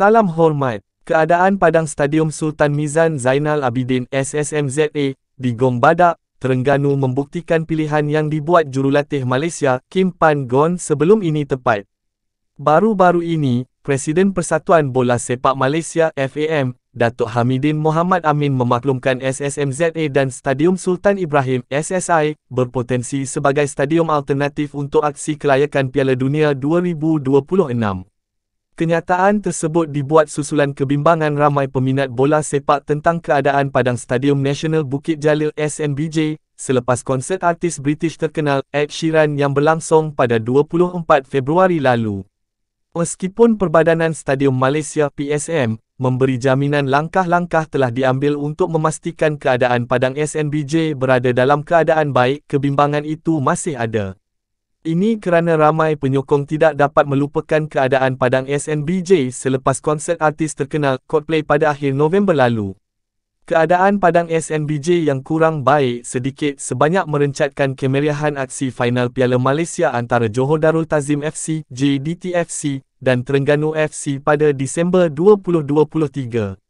Salam hormat. Keadaan padang Stadium Sultan Mizan Zainal Abidin SSMZA di Gong Badak, Terengganu membuktikan pilihan yang dibuat jurulatih Malaysia Kim Pan Gon sebelum ini tepat. Baru-baru ini, Presiden Persatuan Bola Sepak Malaysia FAM, Datuk Hamidin Muhammad Amin memaklumkan SSMZA dan Stadium Sultan Ibrahim SSI berpotensi sebagai stadium alternatif untuk aksi kelayakan Piala Dunia 2026. Kenyataan tersebut dibuat susulan kebimbangan ramai peminat bola sepak tentang keadaan padang Stadium Nasional Bukit Jalil SNBJ selepas konsert artis British terkenal Ed Sheeran yang berlangsung pada 24 Februari lalu. Meskipun Perbadanan Stadium Malaysia PSM memberi jaminan langkah-langkah telah diambil untuk memastikan keadaan padang SNBJ berada dalam keadaan baik, kebimbangan itu masih ada. Ini kerana ramai penyokong tidak dapat melupakan keadaan padang SNBJ selepas konsert artis terkenal Coldplay pada akhir November lalu. Keadaan padang SNBJ yang kurang baik sedikit sebanyak merencatkan kemeriahan aksi final Piala Malaysia antara Johor Darul Tazim FC, JDT FC dan Terengganu FC pada Disember 2023.